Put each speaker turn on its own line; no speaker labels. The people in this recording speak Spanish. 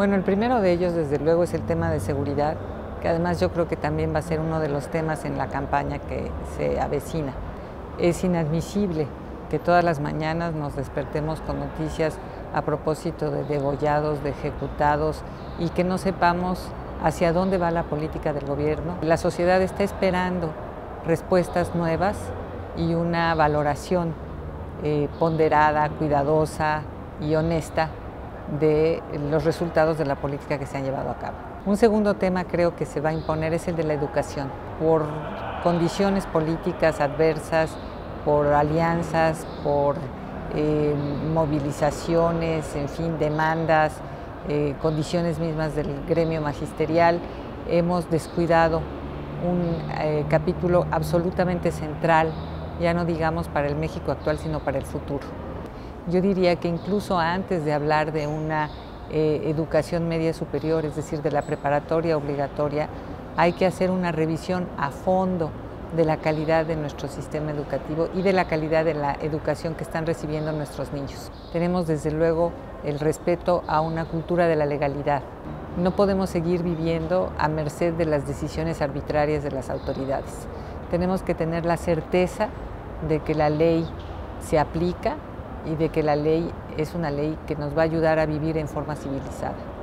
Bueno, el primero de ellos, desde luego, es el tema de seguridad, que además yo creo que también va a ser uno de los temas en la campaña que se avecina. Es inadmisible que todas las mañanas nos despertemos con noticias a propósito de degollados, de ejecutados y que no sepamos hacia dónde va la política del gobierno. La sociedad está esperando respuestas nuevas y una valoración eh, ponderada, cuidadosa y honesta de los resultados de la política que se han llevado a cabo. Un segundo tema creo que se va a imponer es el de la educación. Por condiciones políticas adversas, por alianzas, por eh, movilizaciones, en fin, demandas, eh, condiciones mismas del gremio magisterial, hemos descuidado un eh, capítulo absolutamente central, ya no digamos para el México actual, sino para el futuro. Yo diría que incluso antes de hablar de una educación media superior, es decir, de la preparatoria obligatoria, hay que hacer una revisión a fondo de la calidad de nuestro sistema educativo y de la calidad de la educación que están recibiendo nuestros niños. Tenemos desde luego el respeto a una cultura de la legalidad. No podemos seguir viviendo a merced de las decisiones arbitrarias de las autoridades. Tenemos que tener la certeza de que la ley se aplica y de que la ley es una ley que nos va a ayudar a vivir en forma civilizada.